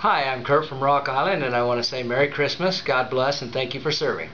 Hi, I'm Kurt from Rock Island, and I want to say Merry Christmas, God bless, and thank you for serving.